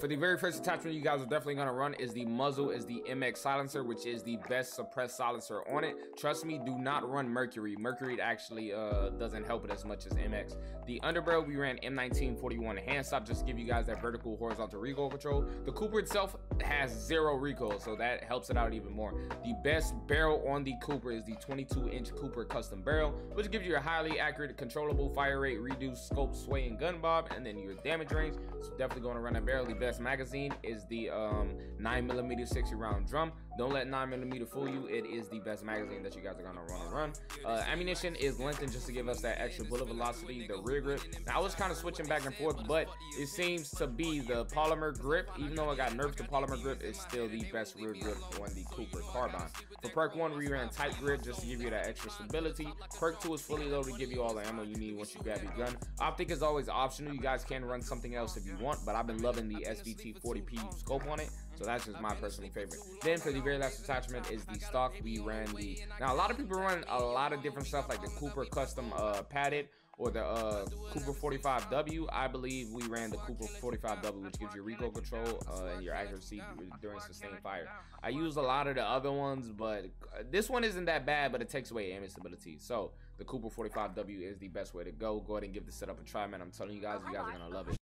for the very first attachment you guys are definitely gonna run is the muzzle is the MX silencer, which is the best suppressed silencer on it. Trust me, do not run Mercury. Mercury actually uh, doesn't help it as much as MX. The underbarrel we ran M1941 hand stop just to give you guys that vertical horizontal recoil control. The Cooper itself has zero recoil, so that helps it out even more. The best barrel on the Cooper is the 22 inch Cooper custom barrel, which gives you a highly accurate, controllable fire rate, reduced scope, sway, and gun bob, and then your damage range. So definitely going to run a barrel. The best magazine is the um, 9mm 60 round drum. Don't let 9mm fool you. It is the best magazine that you guys are going to run and run. Uh, ammunition is lengthened just to give us that extra bullet velocity. The rear grip. Now, I was kind of switching back and forth, but it seems to be the polymer grip. Even though I got nerfed to polymer grip, it's still the best rear grip on the Cooper Carbine. For perk 1, we ran tight grip just to give you that extra stability. Perk 2 is fully loaded to give you all the ammo you need once you grab your gun. Optic is always optional. You guys can run something else if you want, but I've been loving the SVT 40p scope on it. So that's just my personal favorite. Then for the very last attachment is the stock. We ran the, now a lot of people run a lot of different stuff like the Cooper custom uh, padded or the uh, Cooper 45W. I believe we ran the Cooper 45W, which gives you recoil control uh, and your accuracy during sustained fire. I use a lot of the other ones, but this one isn't that bad, but it takes away aim stability. So the Cooper 45W is the best way to go. Go ahead and give the setup a try, man. I'm telling you guys, you guys are gonna love it.